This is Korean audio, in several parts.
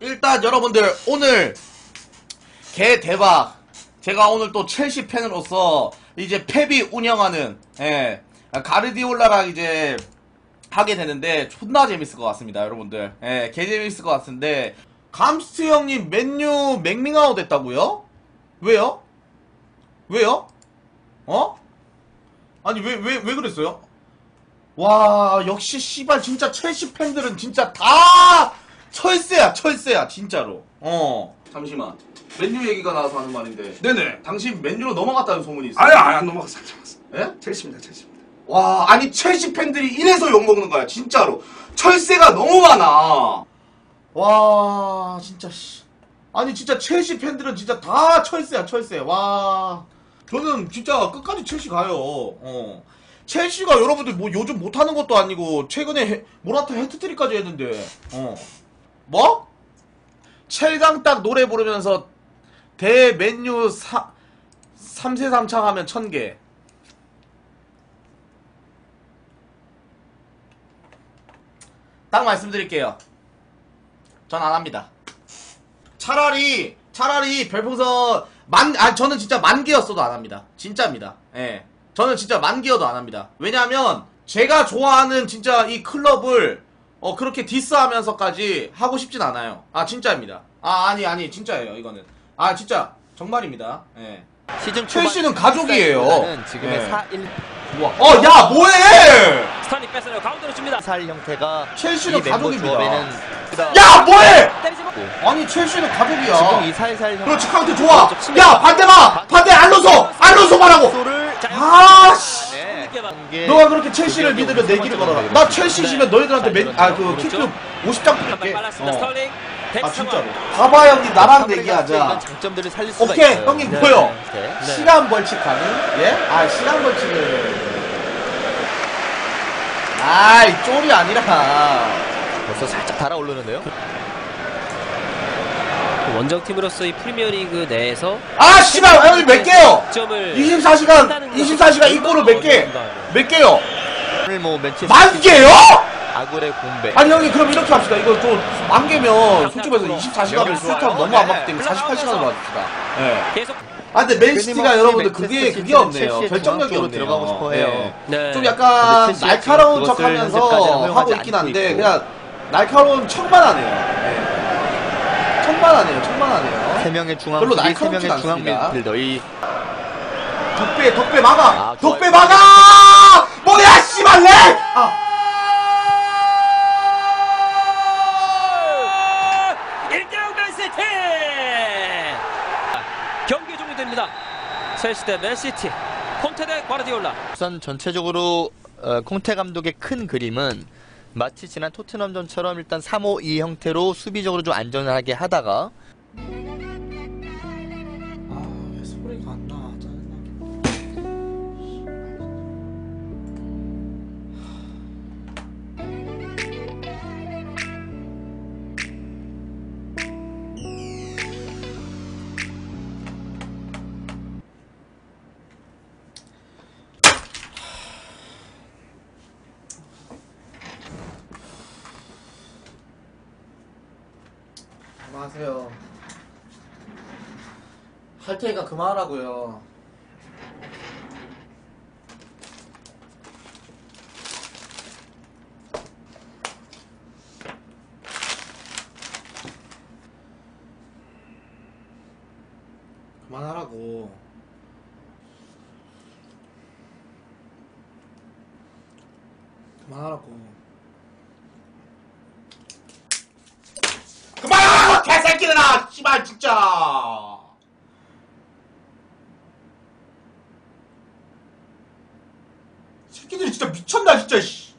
일단 여러분들 오늘 개 대박. 제가 오늘 또 첼시 팬으로서 이제 펩이 운영하는 예, 가르디올라랑 이제 하게 되는데 존나 재밌을 것 같습니다, 여러분들. 예, 개 재밌을 것 같은데 감스트 형님 맨유 맥밍아웃 됐다고요? 왜요? 왜요? 어? 아니 왜 왜 왜 그랬어요? 와 역시 씨발 진짜 첼시 팬들은 진짜 다 철새야 철새야 진짜로. 어. 잠시만. 맨유 얘기가 나와서 하는 말인데. 네네. 당신 맨유로 넘어갔다는 소문이 있어요? 아니, 아니, 안 넘어갔어, 안 넘어갔어. 예? 첼시입니다, 첼시입니다. 와 아니 첼시 팬들이 이래서 욕먹는 거야 진짜로. 철새가 너무 많아. 와 진짜 씨. 아니 진짜 첼시 팬들은 진짜 다 철새야 철새. 와. 저는 진짜 끝까지 첼시 가요. 어. 첼시가 여러분들 뭐 요즘 못하는 것도 아니고 최근에 해- 모라타 헤트트릭까지 했는데 어 뭐? 첼강 딱 노래 부르면서 대 맨유 3, 3세 3창 하면 1000개 딱 말씀드릴게요. 전 안 합니다. 차라리 차라리 별풍선 만 아 저는 진짜 만 개였어도 안 합니다. 진짜입니다. 예. 저는 진짜 만 개여도 안 합니다. 왜냐하면 제가 좋아하는 진짜 이 클럽을 어 그렇게 디스하면서까지 하고 싶진 않아요. 아 진짜입니다. 아 아니 아니 진짜예요 이거는. 아 진짜 정말입니다. 예. 시즌 첼시는 가족이에요. 지금의 네. 4-1 우와. 어 야 뭐해? 스타니 뺐어요. 가운데로 줍니다. 살 형태가 첼시는 이 멤버 가족입니다. 조합에는 야 뭐해? 마. 아니 첼시는 가족이야. 지금 이 살살 형 그렇지 카운트 좋아. 야 반대 봐. 반대 알로소. 알로소 말하고. 아 씨. 네. 네. 너가 그렇게 첼시를 믿으면 내기를 걸어라. 나 첼시 지면 너희들한테 맨, 아, 그, 킥급 50장 한발 줄게. 빨랐습니다. 어. 스털링. 아, 백 진짜로. 봐봐, 형님, 나랑 이런 내기하자. 장점들을 살릴 수가 오케이, 있어요. 형님, 네. 보여. 네. 시간 벌칙 가능? 예? 아, 시간 벌칙을. 아이, 쫄이 아니라. 벌써 살짝 달아오르는데요. 원정팀으로서 이 프리미어리그 내에서 아, 씨발, 형님 몇 개요? 점을 24시간, 24시간 입고를 몇 개? 몇 개요? 오늘 뭐만 개요? 아구레 공백. 아니 형님 그럼 이렇게 합시다 이거 좀만 개면 솔직히 말해서 24시간을 술타면 너무 안 맞기 때문에 48시간으로 합시다 예. 계속 아 근데 맨시티가 여러분들 그게 그게 없네요 결정력이 없네요 들어가고 싶어 해요. 예. 네. 좀 약간 날카로운 척 그것을 하면서 현재까지는 허용하지 하고 있긴 한데. 그냥 날카로운 척만 하네요 예. 척만 하네요 척만 하네요 세 명의 중앙 별로 세 날카롭진 명의 중앙 않습니다. 미드필더 이 덕배 덕배 막아 아, 덕배 좋아요. 막아 뭐야 씨발 렉 아. 1대0 맨시티. 경기 종료됩니다. 첼시 대 맨시티. 콘테 대 과르디올라. 우선 전체적으로 어, 콩테 감독의 큰 그림은 마치 지난 토트넘전처럼 일단 3-5-2 형태로 수비적으로 좀 안전하게 하다가 그만하세요. 할 테니까 그만하라고요. 그만하라고. 그만하라고. 그만하라고 개 새끼들아! 씨발 진짜! 새끼들이 진짜 미쳤나 진짜 씨.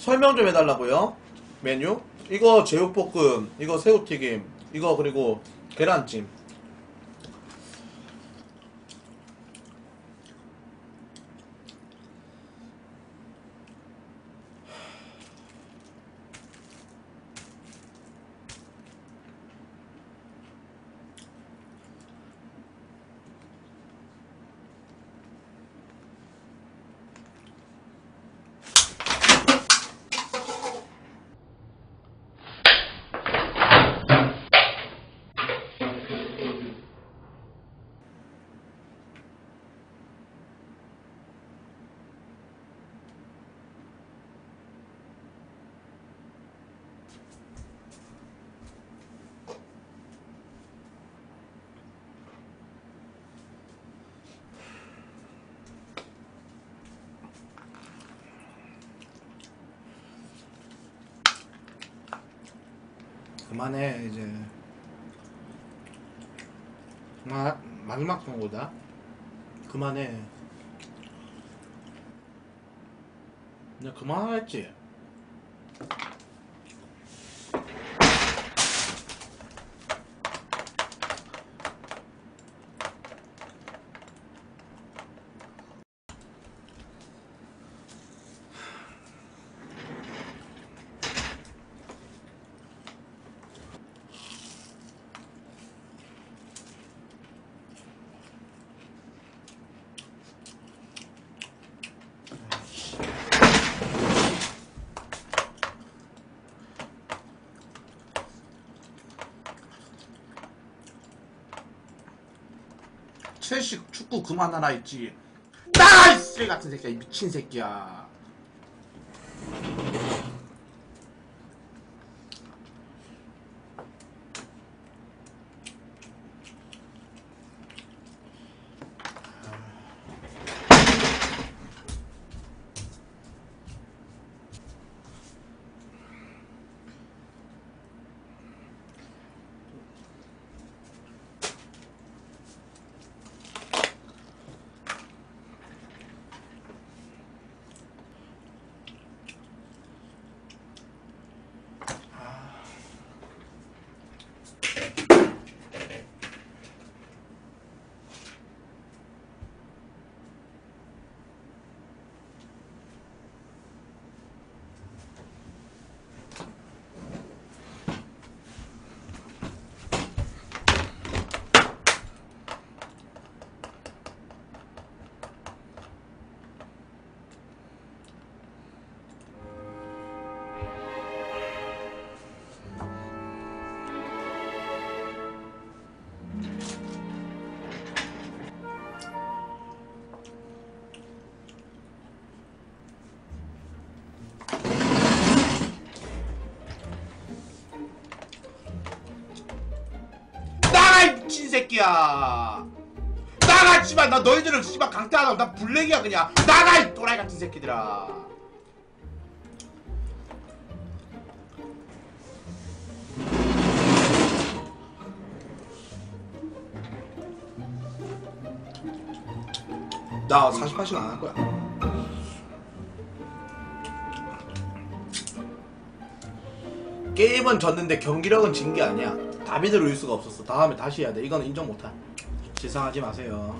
설명 좀 해달라고요 메뉴 이거 제육볶음 이거 새우튀김 이거 그리고 계란찜 그만해 이제. 마, 마지막 선거다. 그만해. 내가 그만하랬지 첼시 축구 그만하라 했지. 나이씨! 같은 새끼야 이 미친 새끼야 새끼야. 나가 씨발 나 너희들을 씨발 강퇴하다 나 블랙이야 그냥. 나가 이 또라이 같은 새끼들아. 나 48시간 안 할 거야 게임은 졌는데 경기력은 진 게 아니야. 다비드 루이스가 없었어. 다음에 다시 해야 돼. 이건 인정 못해. 지상하지 마세요.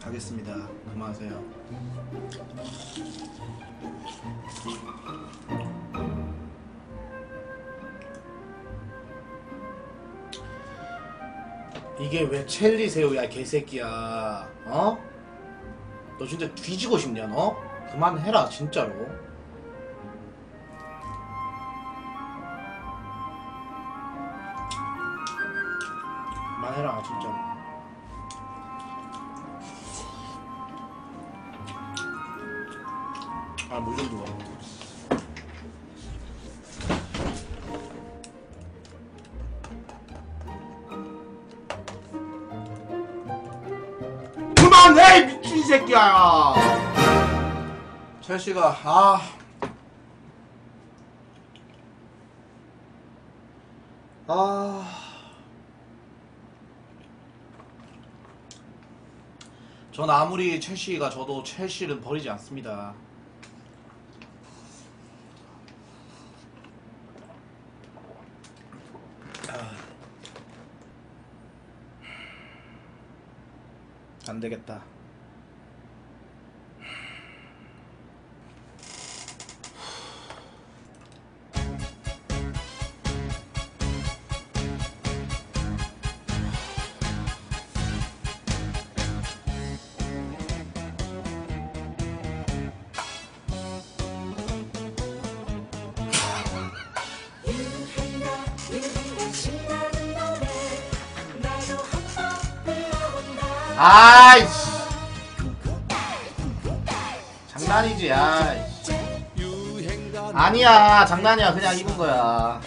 하겠습니다. 그만하세요. 이게 왜 첼리 새우야 개새끼야 어? 너 진짜 뒤지고 싶냐 너? 그만해라 진짜로. 그만해라 진짜로. 아물 좀 주워 그만해 이 미친 새끼야 첼시가 아 아. 전 아무리 첼시가 저도 첼시를 버리지 않습니다. 안 되겠다. 아이씨. 장난 장난이지 야 아니야 장난이야. 그냥 입은 거야.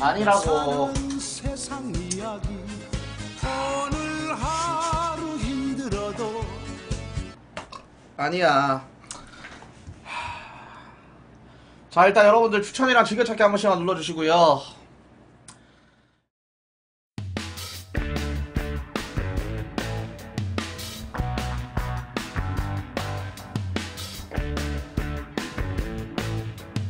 아니라고. 아니야. 자 일단 여러분들 추천이랑 즐겨찾기 한 번씩만 눌러주시고요